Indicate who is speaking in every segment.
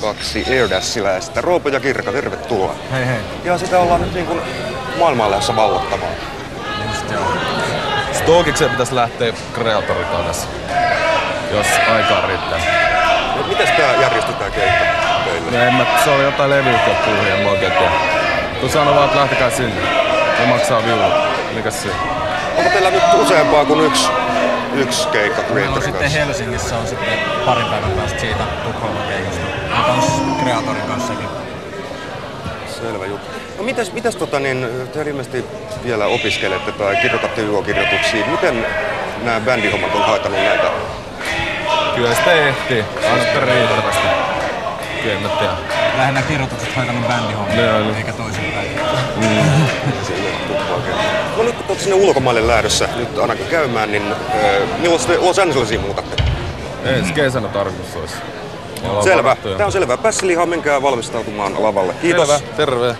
Speaker 1: kaksi Airdassiläistä. Roope ja Kirka, tervetuloa.
Speaker 2: Hei hei.
Speaker 1: Ja sitä ollaan nyt niin kuin maailmaa lähdössä vallottamaan.
Speaker 2: Just joo. Stokiksen pitäisi lähteä kreatorikaudessa, jos aikaa riittää.
Speaker 1: No, miten tää järjestetään keikka teille?
Speaker 2: Ja en mä, se oli jotain levyyhtiön puhuja, en mä oikein tiedä. Tu sanoi vaan, että lähtekää sinne. Se maksaa viulut. Mikäs se?
Speaker 1: Onko teillä nyt useampaa kuin yksi, yksi keikka
Speaker 3: Meillä on
Speaker 1: Creatorin
Speaker 3: sitten? Helsingissä on sitten parin päivän päästä siitä Tukholman keikasta. Ja Kreatorin kanssakin.
Speaker 1: Selvä juttu. No mitäs, mitäs tota niin, te ilmeisesti vielä opiskelette tai kirjoitatte YO-kirjoituksia. Miten nämä bändihommat on haitannut näitä?
Speaker 2: Kyllä sitä ehtii. Aina riittävästi. Kyllä tiedä.
Speaker 3: Lähinnä kirjoitukset hoitanut bändihommia,
Speaker 2: joo.
Speaker 3: eikä toisinpäin.
Speaker 1: Oikein. No nyt kun te olette sinne ulkomaille lähdössä nyt ainakin käymään, niin äh, milloin te Los Angelesiin muutatte?
Speaker 2: Ensi kesänä tarkoitus olisi.
Speaker 1: Selvä. Tämä on selvä. Pässilihaa, menkää valmistautumaan lavalle. Kiitos.
Speaker 2: Selvä. Terve.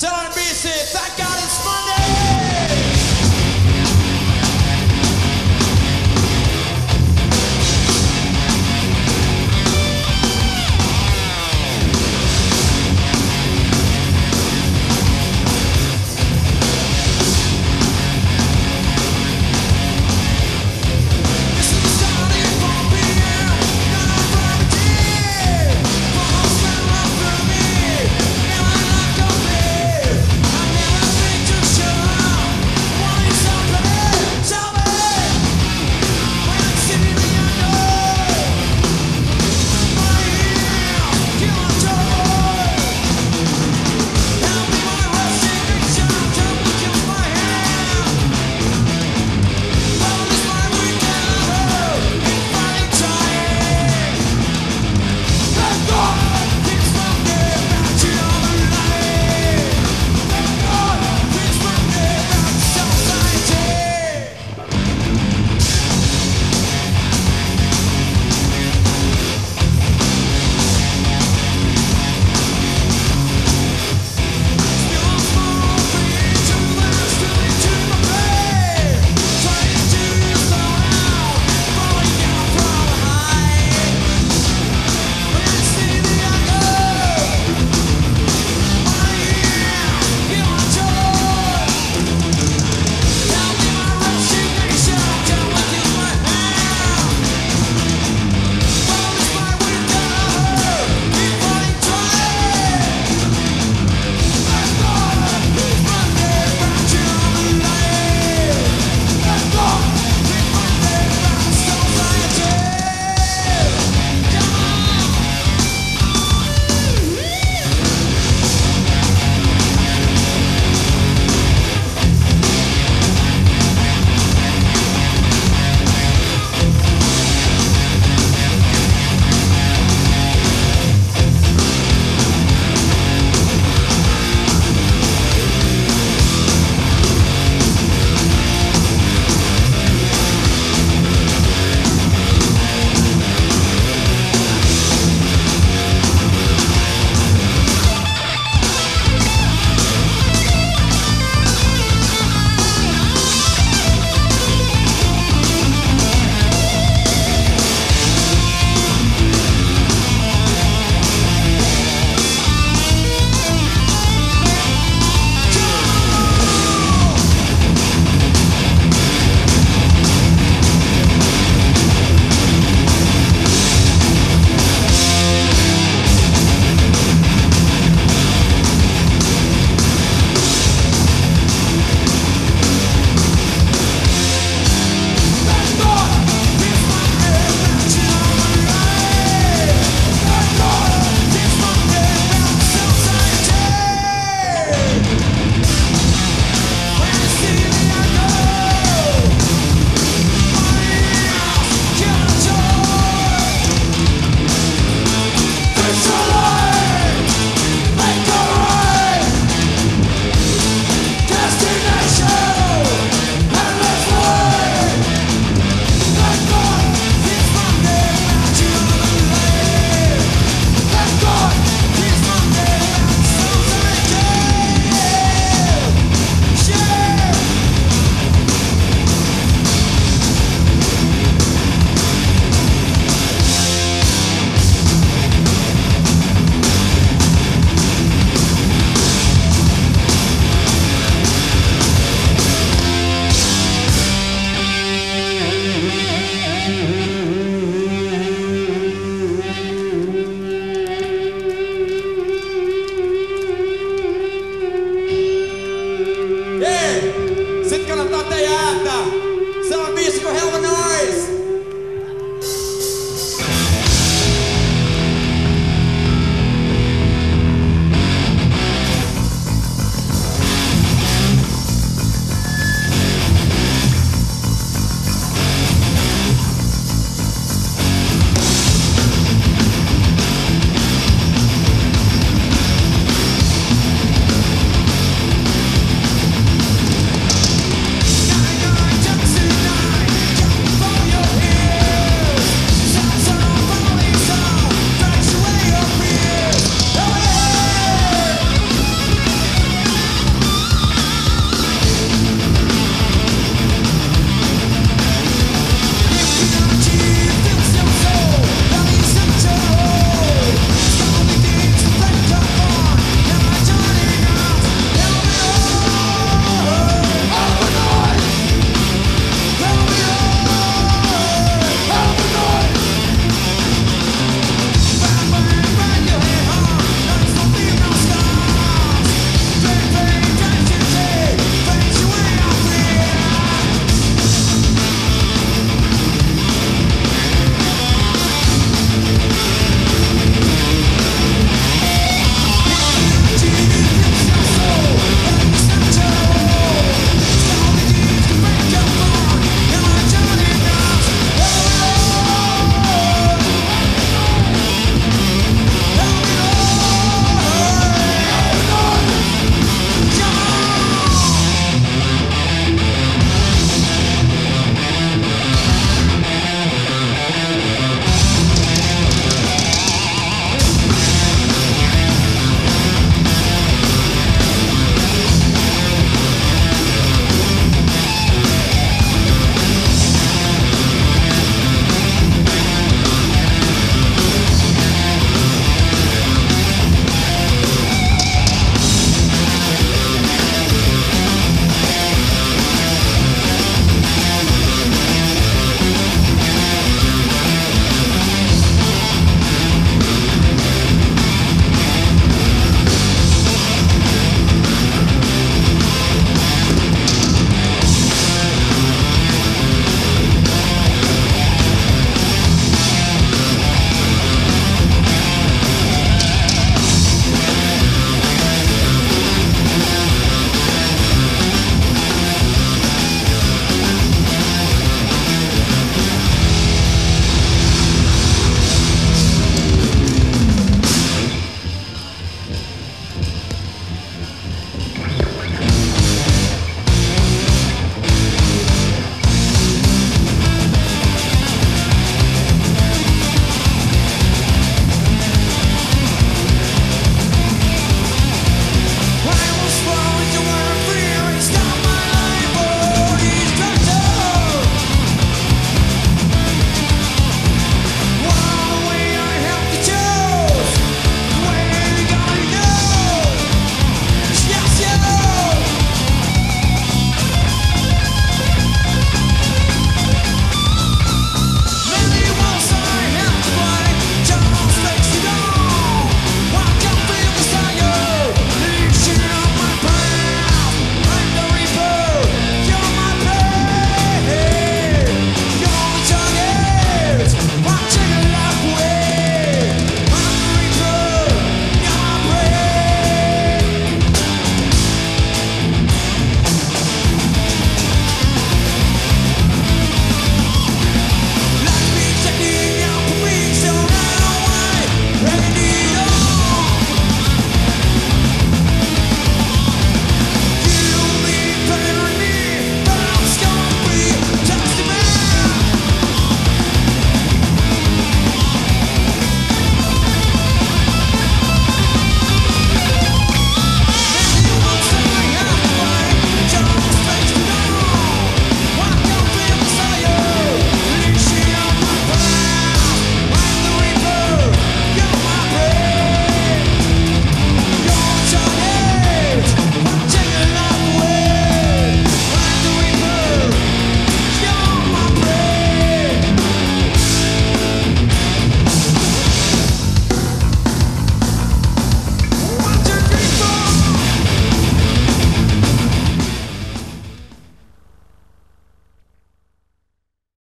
Speaker 4: Sellainen biisi, Thank God It's Monday!